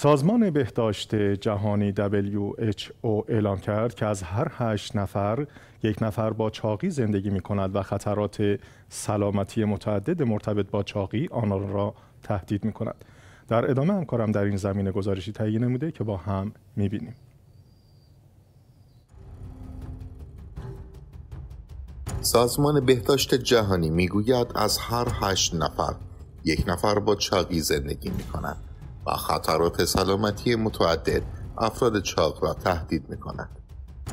سازمان بهداشت جهانی WHO اعلام کرد که از هر هشت نفر یک نفر با چاقی زندگی می کند و خطرات سلامتی متعدد مرتبط با چاقی آنان را تهدید می کند. در ادامه همکارم در این زمینه گزارشی تهیه نموده که با هم می بینیم. سازمان بهداشت جهانی می‌گوید از هر هشت نفر یک نفر با چاقی زندگی می کند و خطرات سلامتی متعدد افراد چاق را تهدید می کند.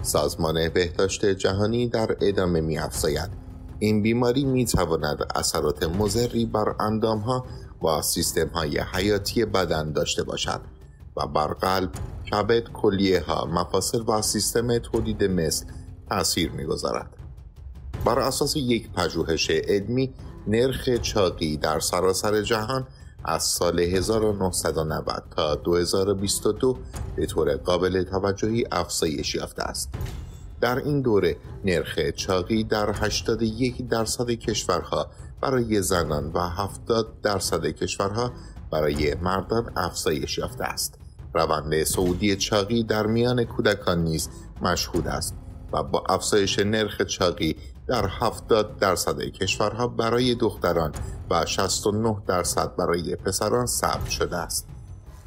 سازمان بهداشت جهانی در ادامه می افزاید این بیماری می تواند اثرات مضری بر اندامها و سیستم های حیاتی بدن داشته باشد و بر قلب، کبد، کلیه ها، مفاصل و سیستم تولید مثل تاثیر می‌گذارد. بر اساس یک پژوهش علمی نرخ چاقی در سراسر جهان از سال 1990 تا 2022 به طور قابل توجهی افزایش یافته است. در این دوره نرخ چاقی در 81 درصد کشورها برای زنان و 70 درصد کشورها برای مردان افزایش یافته است. روند سعودی چاقی در میان کودکان نیز مشهود است و با افزایش نرخ چاقی در 70 درصد کشورها برای دختران و 69 درصد برای پسران ثبت شده است.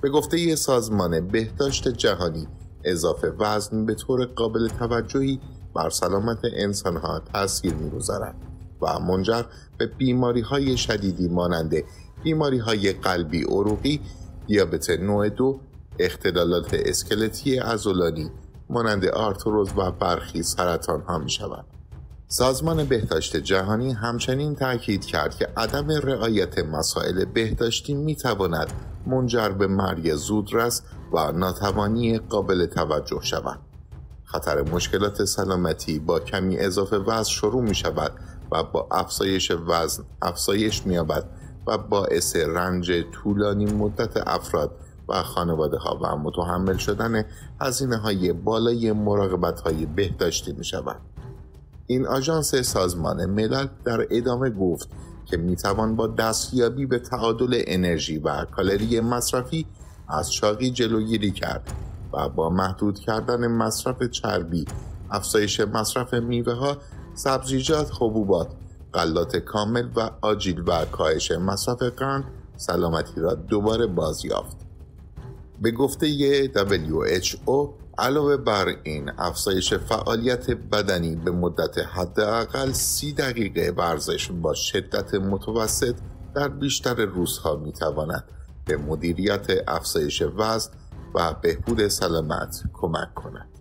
به گفته سازمان بهداشت جهانی اضافه وزن به طور قابل توجهی بر سلامت انسانها تاثیر می‌گذارد و منجر به بیماری های شدیدی مانند بیماری های قلبی عروقی، دیابت نوع دو، اختلالات اسکلتی ازولانی مانند آرتروز و برخی سرطان ها می شود. سازمان بهداشت جهانی همچنین تاکید کرد که عدم رعایت مسائل بهداشتی می تواند منجر به مرگ زودرس و ناتوانی قابل توجه شود. خطر مشکلات سلامتی با کمی اضافه وزن شروع می شود و با افزایش وزن افزایش می یابد و باعث رنج طولانی مدت افراد و خانواده ها و متحمل شدن هزینه های بالای مراقبت های بهداشتی می شود. این آژانس سازمان ملل در ادامه گفت که می توان با دستیابی به تعادل انرژی و کالری مصرفی از چاقی جلوگیری کرد و با محدود کردن مصرف چربی، افزایش مصرف میوه ها، سبزیجات، حبوبات، غلات کامل و آجیل و کاهش مصرف قند سلامتی را دوباره بازیافت. به گفته WHO علاوه بر این افزایش فعالیت بدنی به مدت حداقل سی دقیقه ورزش با شدت متوسط در بیشتر روزها می تواند به مدیریت افزایش وزن و بهبود سلامت کمک کند.